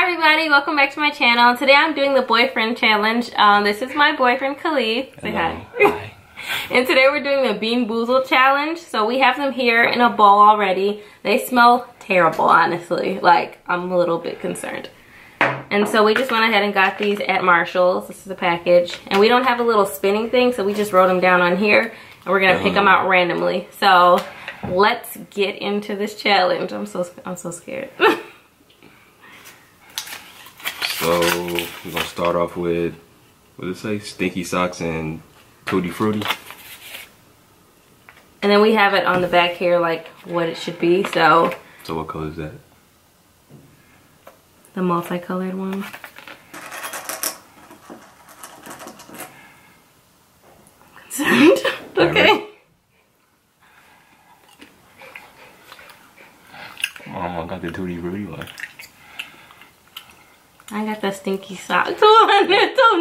everybody, welcome back to my channel. Today I'm doing the boyfriend challenge. Um, this is my boyfriend Khalif. Say hi. Hi. and today we're doing the Bean Boozled challenge. So we have them here in a bowl already. They smell terrible, honestly. Like, I'm a little bit concerned. And so we just went ahead and got these at Marshalls. This is the package. And we don't have a little spinning thing, so we just wrote them down on here. And we're gonna pick them out randomly. So let's get into this challenge. I'm so I'm so scared. So we're gonna start off with what did it say? Stinky socks and tutti frutti. And then we have it on the back here like what it should be. So So what color is that? the multicolored one. Concerned. okay. Oh, I got the tutti frutti one. I got the stinky socks one. It's so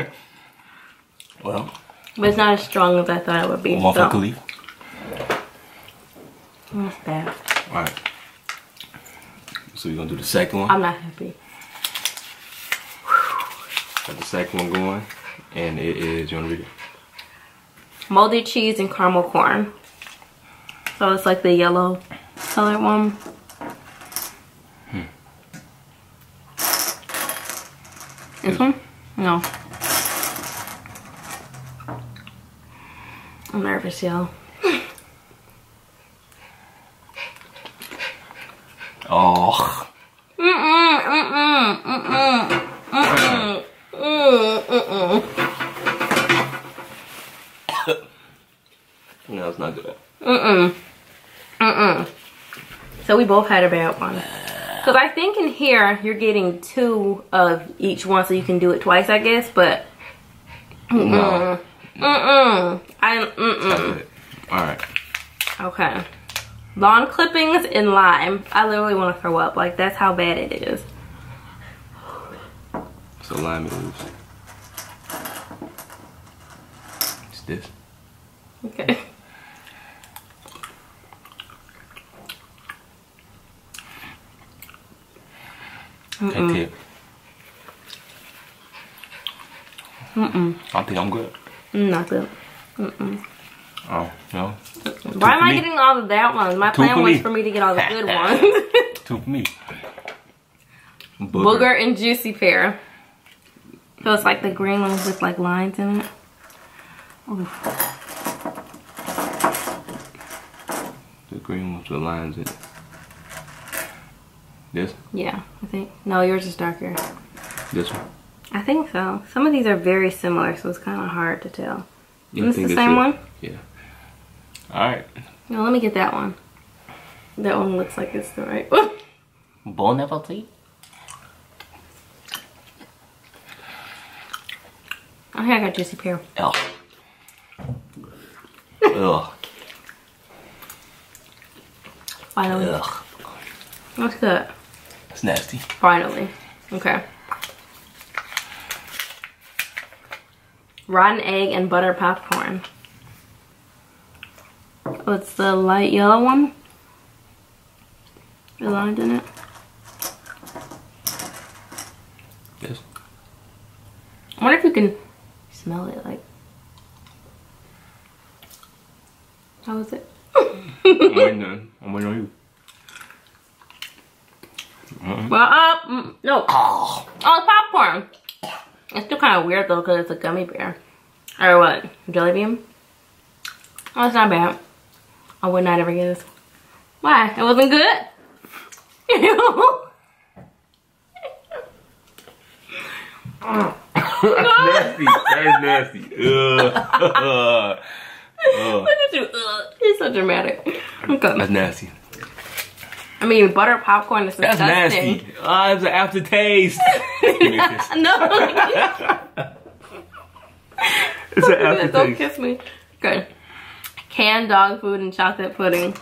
nasty. Well, But it's not as strong as I thought it would be. for So. Khalif. That's bad. Alright. So we're gonna do the second one. I'm not happy. Got the second one going. And it is you wanna read it? Moldy cheese and caramel corn. So it's like the yellow colored one. This one? No. I'm nervous, y'all. Oh Mm-mm, mm-mm, mm-mm, mm-mm, mm-mm, mm-mm. no, it's not good. Mm-mm. Mm-mm. So we both had a bad one. Because I think in here, you're getting two of each one, so you can do it twice, I guess, but... No. Mm-mm. I, mm-mm. Alright. Okay. Lawn clippings and lime. I literally want to throw up. Like, that's how bad it is. So lime is it's this. Okay. That tip. Mm-mm. I think I'm good. Mm, Not good. Oh, no. Why am I me. getting all the that ones? My Two plan was me. for me to get all the good ones. Two for me. Booger and Juicy Pear. So it's like the green ones with like lines in it. The green ones with lines in it. This? Yeah, I think. No, yours is darker. This one? I think so. Some of these are very similar, so it's kind of hard to tell. Yeah, Is this the same it. one? Yeah. Alright. No, let me get that one. That one looks like it's the right one. Bon appetit. I think I got Juicy Pear. Ugh. Ugh. Finally. Ugh. That's good. It's nasty. Finally. Okay. Rotten egg and butter popcorn. Oh, the light yellow one. The lines in it. This. I wonder if you can smell it. Like, how is it? I'm waiting on, I'm waiting on you. Well, uh, mm, no. Oh. Oh, it's popcorn. It's still kind of weird though because it's a gummy bear. Or what? Jelly bean? Oh, it's not bad. I would not ever get this. Why? It wasn't good? Ew. nasty. That is nasty. Ugh. Look at you. Ugh. You're so dramatic. Okay. That's nasty. I mean, butter popcorn is That's disgusting. nasty. Ah, it's an aftertaste. Give me a kiss. no. It's an Don't kiss me. Okay. Canned dog food and chocolate pudding.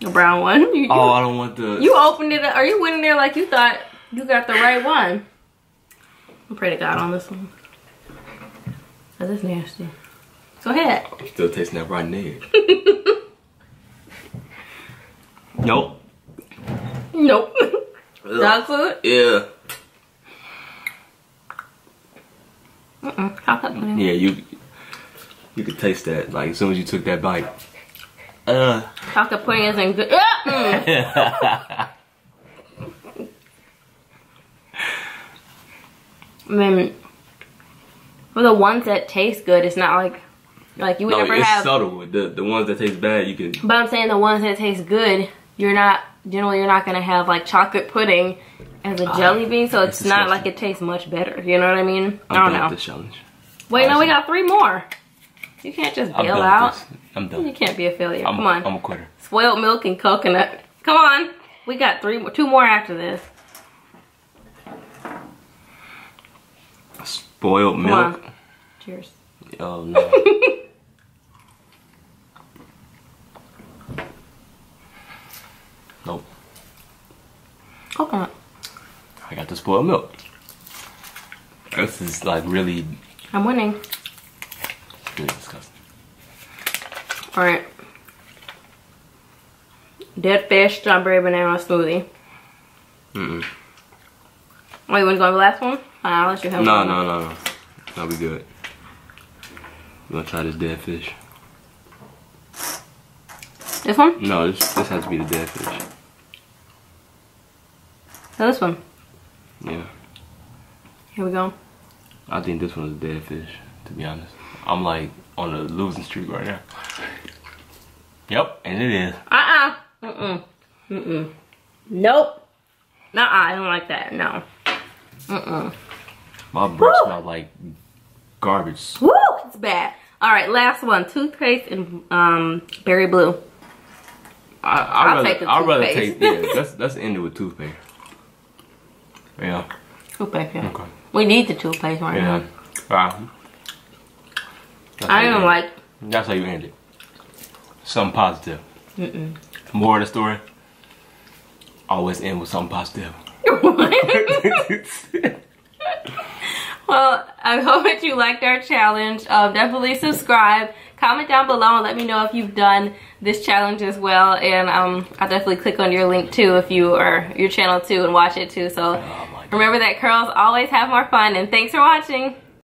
The brown one. You, you, Oh, I don't want the. you opened it. Are you went in there like you thought you got the right one? I pray to God on this one. It's nasty. Go ahead. I'm still tasting that rotten egg. nope. Nope. Dog food? Yeah. Chocolate pudding. Yeah, you you could taste that. Like as soon as you took that bite. Uh. Chocolate pudding isn't good. Mm. I mean, for the ones that taste good, it's not like like you would No, never it's have. subtle. The the ones that taste bad, you can. But I'm saying the ones that taste good, you're not generally you're not gonna have like chocolate pudding as a uh, jelly bean, so it's not like it tastes much better. You know what I mean? I'm I don't know. with this challenge. Wait, no, we got three more. You can't just I'm bail out. this. I'm done. You can't be a failure. I'm, Come on. I'm a quitter. Spoiled milk and coconut. Come on. We got three, two more after this. Spoiled Come milk. on. Cheers. Oh no. nope. Coconut. I got the spoiled milk. This is like really, I'm winning. really disgusting. All right. Dead fish, strawberry banana smoothie. Mm-mm. Oh, you want to go on the last one? I'll let you have No, one. no, no, no. That'll be good. You wanna try this dead fish? This one? No, this this has to be the dead fish. So this one. Yeah. Here we go. I think this one's a dead fish, to be honest. I'm like on a losing streak right now. Yep, and it is. Uh-uh. Mm-mm. Mm-mm. Nope. Nuh-uh. I don't like that. No. Mm-mm. My breath Woo! smell like garbage. Woo! It's bad. All right, last one. Toothpaste and um, berry blue. I, I'd I'll rather, take the I'd rather take, yeah, let's, let's end it with toothpaste. Yeah, Toothpaste, yeah. okay. We need the toothpaste right Yeah. now. Wow. I don't like. That's how you end it. Something positive. Mm-mm. More of the story. Always end with something positive. well, I hope that you liked our challenge. Uh, definitely subscribe. Comment down below and let me know if you've done this challenge as well. And um, I'll definitely click on your link too if you or your channel too and watch it too. So God. Remember that curls always have more fun. And thanks for watching.